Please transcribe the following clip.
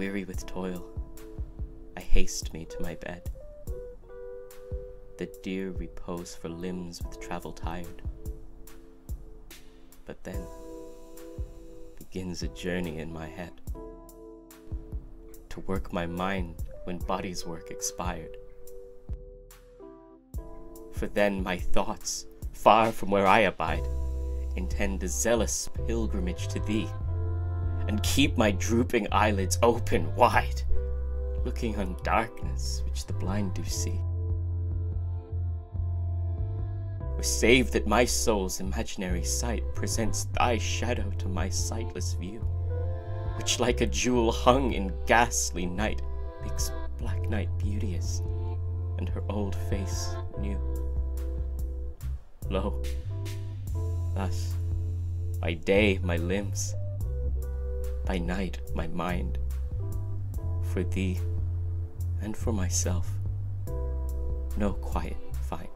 weary with toil, I haste me to my bed. The dear repose for limbs with travel tired. But then begins a journey in my head to work my mind when body's work expired. For then my thoughts, far from where I abide, intend a zealous pilgrimage to thee, and keep my drooping eyelids open wide, looking on darkness which the blind do see. Or save that my soul's imaginary sight presents thy shadow to my sightless view, which like a jewel hung in ghastly night makes black night beauteous, and her old face new. Lo, thus, by day my limbs, by night my mind, for thee and for myself, no quiet find.